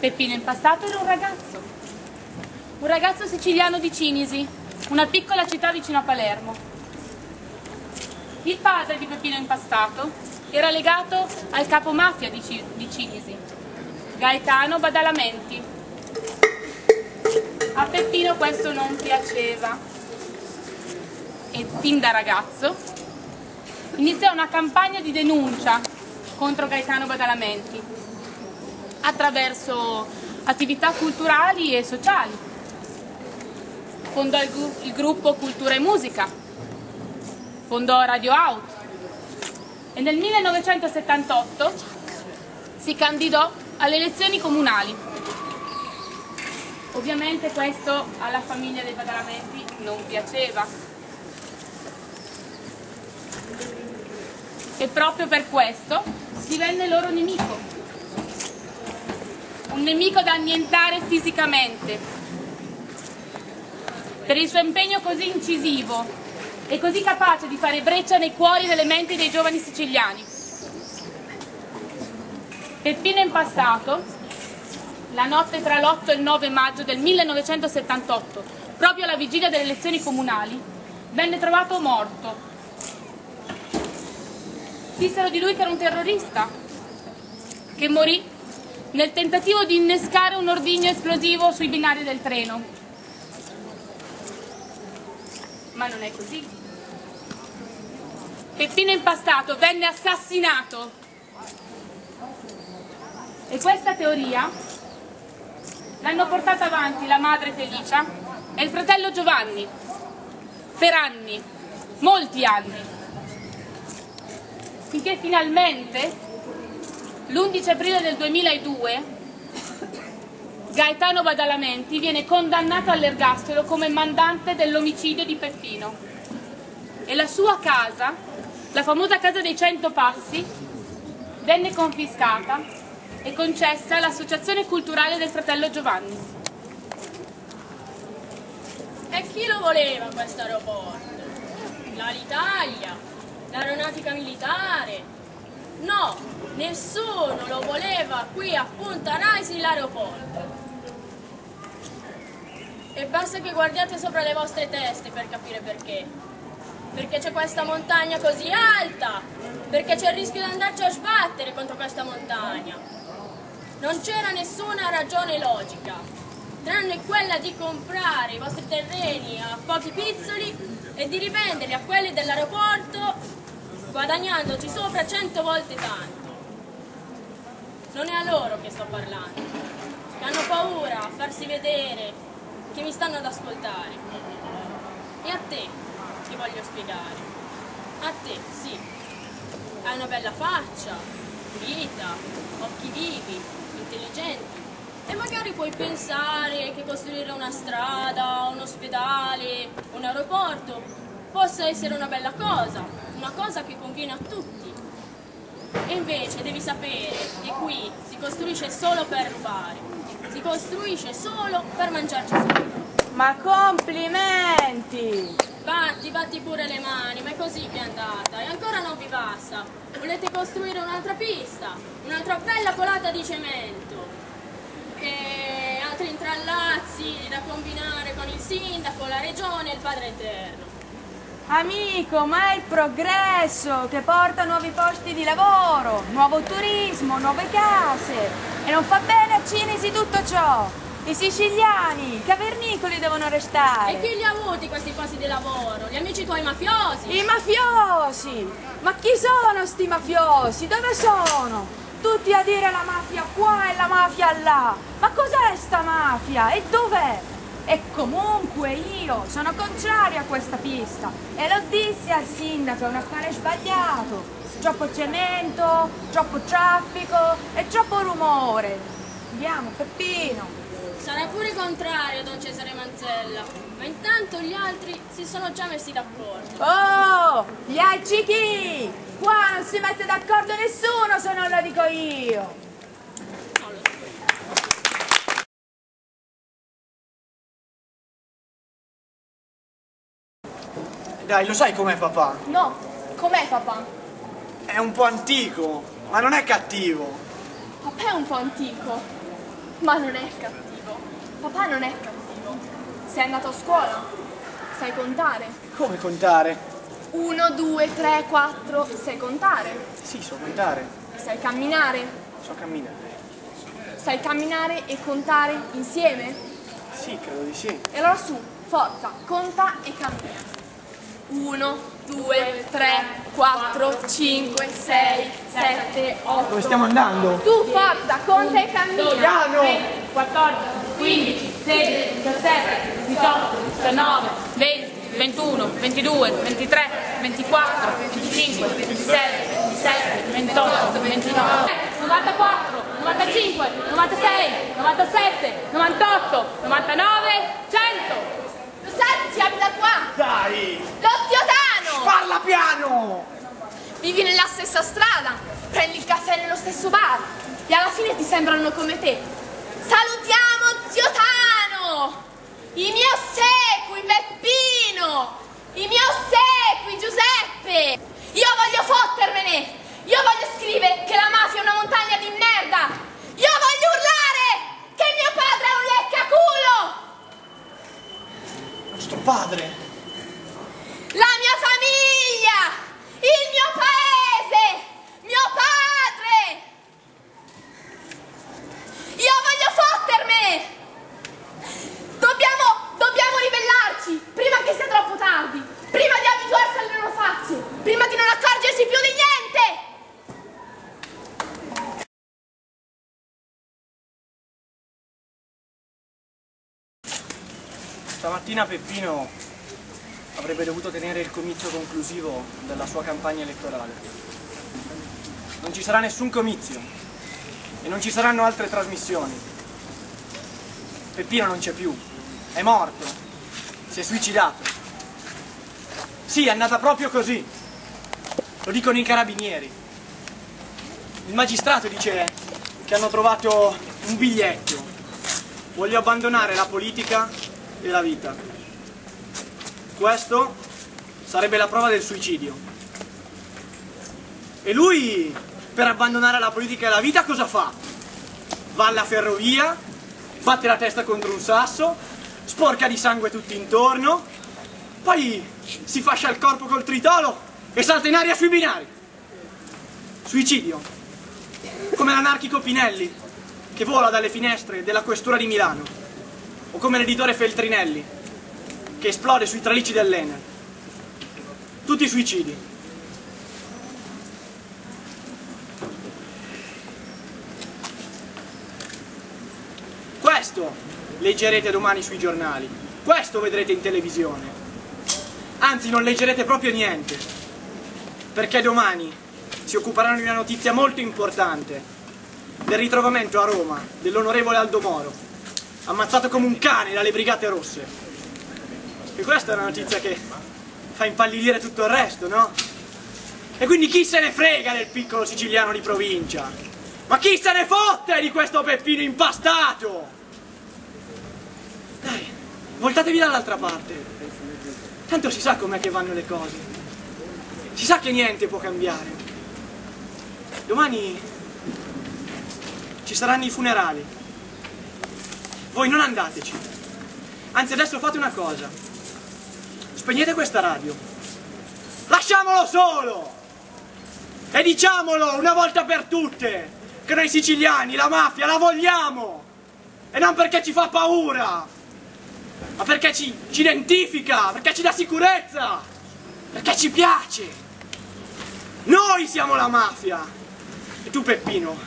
Peppino Impastato era un ragazzo, un ragazzo siciliano di Cinisi, una piccola città vicino a Palermo. Il padre di Peppino Impastato era legato al capo mafia di, C- di Cinisi, Gaetano Badalamenti. A Peppino questo non piaceva e fin da ragazzo iniziò una campagna di denuncia contro Gaetano Badalamenti attraverso attività culturali e sociali. Fondò il, gru- il gruppo Cultura e Musica, fondò Radio Out e nel 1978 si candidò alle elezioni comunali. Ovviamente questo alla famiglia dei Badalamenti non piaceva. E proprio per questo divenne loro nemico. Un nemico da annientare fisicamente. Per il suo impegno così incisivo e così capace di fare breccia nei cuori e nelle menti dei giovani siciliani. Peppino Impastato, la notte tra l'8 e il 9 maggio del 1978, proprio alla vigilia delle elezioni comunali, venne trovato morto. Dissero di lui che era un terrorista, che morì nel tentativo di innescare un ordigno esplosivo sui binari del treno. Ma non è così. Peppino Impastato venne assassinato. E questa teoria l'hanno portata avanti la madre Felicia e il fratello Giovanni per anni, molti anni, finché finalmente l'11 aprile del 2002 Gaetano Badalamenti viene condannato all'ergastolo come mandante dell'omicidio di Peppino e la sua casa, la famosa casa dei Cento Passi, venne confiscata e concessa all'Associazione Culturale del Fratello Giovanni. E chi lo voleva questo aeroporto? L'Alitalia? L'aeronautica militare? No, nessuno lo voleva qui a Punta Raisi l'aeroporto. E basta che guardiate sopra le vostre teste per capire perché. Perché c'è questa montagna così alta, perché c'è il rischio di andarci a sbattere contro questa montagna. Non c'era nessuna ragione logica, tranne quella di comprare i vostri terreni a pochi pizzoli e di rivenderli a quelli dell'aeroporto guadagnandoci sopra cento volte tanto. Non è a loro che sto parlando, che hanno paura a farsi vedere, che mi stanno ad ascoltare. E a te ti voglio spiegare. A te, sì. Hai una bella faccia, vita, occhi vivi, intelligenti. E magari puoi pensare che costruire una strada, un ospedale, un aeroporto possa essere una bella cosa, una cosa che conviene a tutti. E invece devi sapere che qui si costruisce solo per fare, si costruisce solo per mangiarci sopra. Ma complimenti! Batti, batti pure le mani, ma è così che è andata. E ancora non vi basta. Volete costruire un'altra pista, un'altra bella colata di cemento. E altri intrallazzi da combinare con il sindaco, la regione e il Padre Eterno. Amico, ma è il progresso che porta nuovi posti di lavoro, nuovo turismo, nuove case. E non fa bene a Cinisi tutto ciò. I siciliani, i cavernicoli devono E restare. chi li ha avuti questi posti di lavoro? Gli amici tuoi mafiosi? I mafiosi! Ma chi sono sti mafiosi? Dove sono? Tutti a dire la mafia qua e la mafia là. Ma cos'è sta mafia? E dov'è? E comunque io sono contraria a questa pista e lo dissi al sindaco, è un affare sbagliato. Troppo cemento, troppo traffico e troppo rumore. Andiamo, Peppino. Sarà pure contrario, don Cesare Manzella. Ma intanto gli altri si sono già messi d'accordo. Oh, gli altri chi? Qua non si mette d'accordo nessuno se non lo dico io. Dai, lo sai com'è papà? No, com'è papà? È un po' antico, ma non è cattivo. Papà è un po' antico. Ma non è cattivo. Papà non è cattivo. Sei andato a scuola? Sai contare? Come contare? 1, 2, 3, 4. Sai contare? Sì, so contare. Sai camminare? So camminare. Sai camminare e contare insieme? Sì, credo di sì. E allora su, forza, conta e cammina. 1, 2, 3, 4, 5, 6, 7, 8. Dove stiamo andando? Tu forza, conta e cammina. Piano! 14, 15, 16, 17, 18, 19, 20, 21, 22, 23, 24, 25, 26, 27, 28, 29, 94, 95, 96, 97, 98, 99, 100. Lo sai, ci abita qua. Dai! Lo zio Tano. Parla piano! Vivi nella stessa strada, prendi il caffè nello stesso bar e alla fine ti sembrano come te. Salutiamo zio Tano! I miei ossequi Peppino! I miei ossequi Giuseppe! Io voglio fottermene! Io voglio scrivere che la mafia è una montagna di merda! Io voglio urlare che mio padre è un leccaculo! Nostro padre! La mia famiglia! Il mio paese! Mio padre! Io voglio fottermene! Dobbiamo, dobbiamo ribellarci prima che sia troppo tardi, prima di abituarsi alle loro facce, prima di non accorgersi più di niente! Stamattina Peppino avrebbe dovuto tenere il comizio conclusivo della sua campagna elettorale. Non ci sarà nessun comizio e non ci saranno altre trasmissioni. Peppino non c'è più, è morto, si è suicidato. Sì, è andata proprio così. Lo dicono i carabinieri. Il magistrato dice che hanno trovato un biglietto. Voglio abbandonare la politica e la vita. Questo sarebbe la prova del suicidio. E lui, per abbandonare la politica e la vita, cosa fa? Va alla ferrovia, batte la testa contro un sasso, sporca di sangue tutto intorno, poi si fascia il corpo col tritolo e salta in aria sui binari. Suicidio. Come l'anarchico Pinelli, che vola dalle finestre della questura di Milano o come l'editore Feltrinelli, che esplode sui tralicci dell'Enel. Tutti suicidi. Questo leggerete domani sui giornali, questo vedrete in televisione. Anzi, non leggerete proprio niente, perché domani si occuperanno di una notizia molto importante, del ritrovamento a Roma dell'onorevole Aldo Moro, ammazzato come un cane dalle Brigate Rosse. E questa è una notizia che fa impallidire tutto il resto, no? E quindi chi se ne frega del piccolo siciliano di provincia? Ma chi se ne fotte di questo Peppino impastato? Dai, voltatevi dall'altra parte. Tanto si sa com'è che vanno le cose. Si sa che niente può cambiare. Domani ci saranno i funerali. Voi non andateci. Anzi, adesso fate una cosa. Spegnete questa radio. Lasciamolo solo! E diciamolo una volta per tutte che noi siciliani la mafia la vogliamo! E non perché ci fa paura, ma perché ci, ci identifica, perché ci dà sicurezza, perché ci piace. Noi siamo la mafia! E tu Peppino,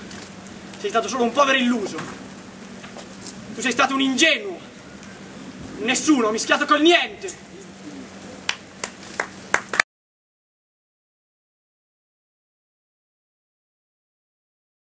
sei stato solo un povero illuso. Tu sei stato un ingenuo. Nessuno, mischiato col niente.